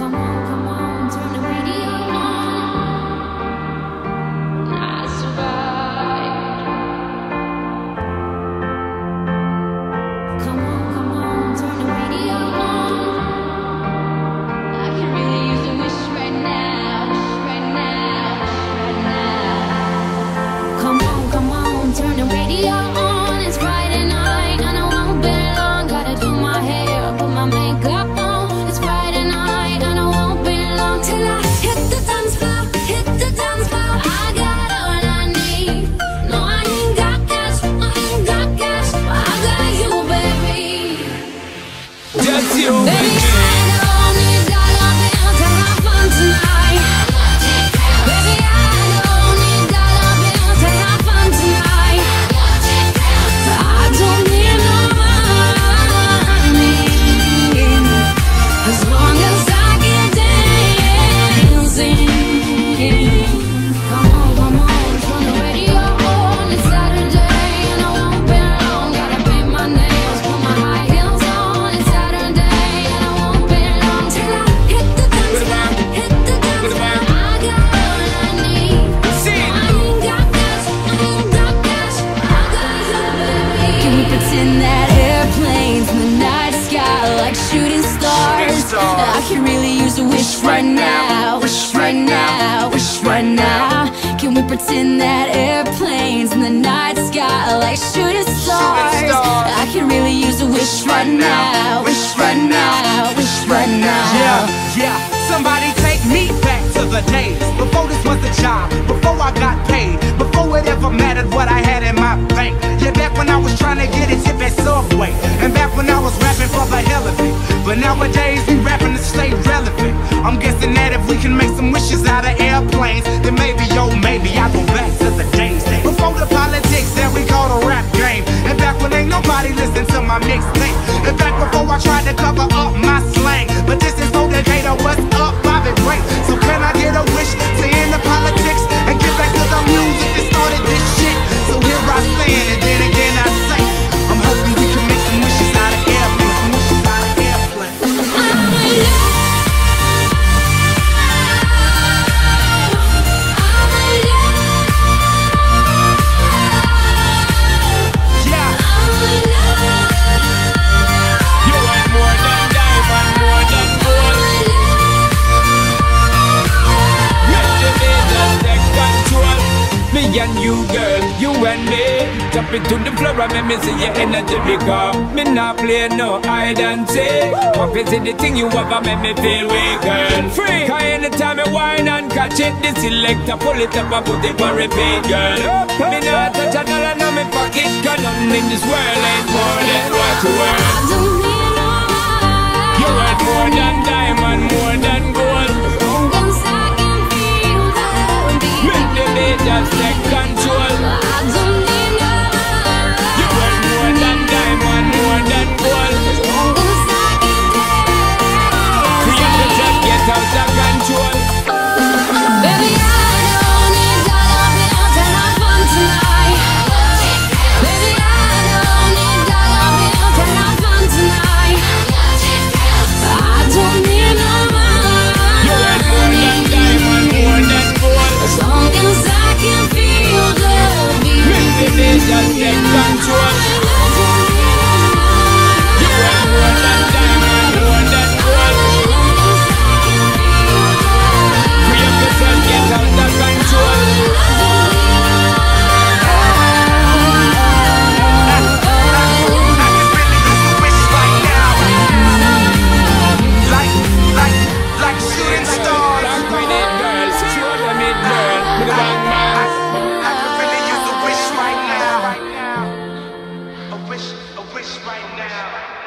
come on. is a wish right now, wish right now, wish right now. Can we pretend that airplanes in the night sky like shooting stars? I can really use a wish right now, wish right now, wish right now. Yeah, yeah. Somebody take me back to the days before this was a job. chop into the floor and make me see your energy because me not play no hide and seek. What is it the thing you ever make me feel weak girl? Free. Cause anytime I whine and catch it, the selector pull it up and put it on repeat girl. Up, up, me not touch a dollar in my pocket cause nothing in this world ain't more than what you worth. right now.